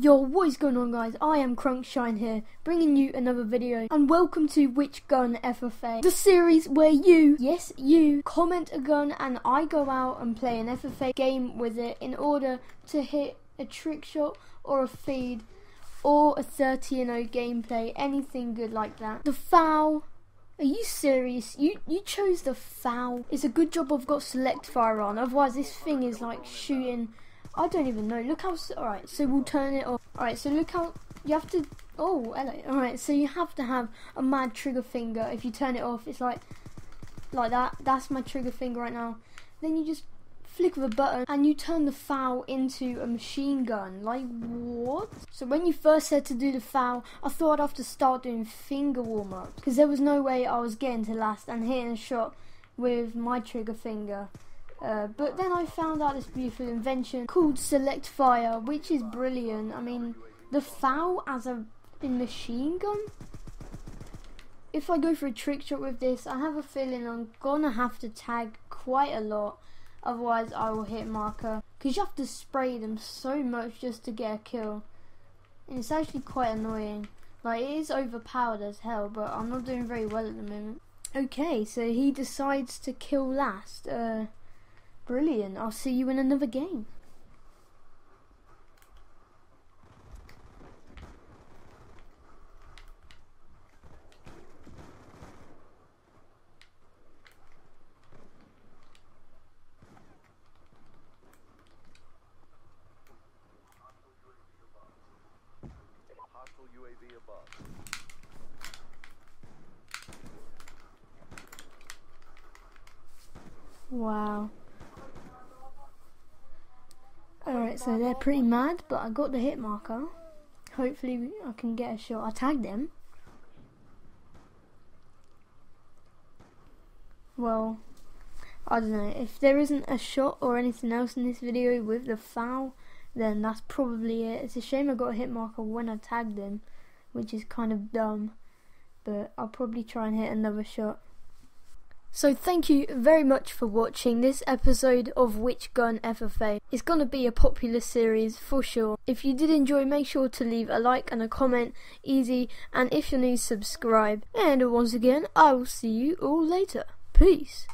Yo, what is going on guys? I am Crunkshine here, bringing you another video, and welcome to Which Gun FFA, the series where you, yes you, comment a gun and I go out and play an FFA game with it in order to hit a trick shot or a feed or a 30 0 gameplay, anything good like that. The FAL are you serious? You you chose the FAL. It's a good job I've got select fire on. Otherwise, this thing is like shooting I don't even know. Look how. Alright, so we'll turn it off. Alright, so look how. You have to. Oh, hello. Alright, so you have to have a mad trigger finger. If you turn it off, it's like. Like that. That's my trigger finger right now. Then you just flick of a button and you turn the FAL into a machine gun. Like, what? So when you first said to do the FAL, I thought I'd have to start doing finger warm-ups. Because there was no way I was getting to last and hitting a shot with my trigger finger. Uh, but then I found out this beautiful invention called Select Fire, which is brilliant. I mean, the FAL as a machine gun. If I go for a trick shot with this, I have a feeling I'm gonna have to tag quite a lot. Otherwise, I will hit marker. Because you have to spray them so much just to get a kill. And it's actually quite annoying. Like, it is overpowered as hell, but I'm not doing very well at the moment. Okay, so he decides to kill last. Uh, Brilliant. I'll see you in another game. Wow. So they're pretty mad, but I got the hit marker. Hopefully I can get a shot. I tagged them. Well, I don't know. If there isn't a shot or anything else in this video with the FAL, then that's probably it. It's a shame I got a hit marker when I tagged them, which is kind of dumb. But I'll probably try and hit another shot. So thank you very much for watching this episode of Which Gun FFA. It's gonna be a popular series for sure. If you did enjoy, make sure to leave a like and a comment, easy, and if you're new, subscribe. And once again, I will see you all later. Peace.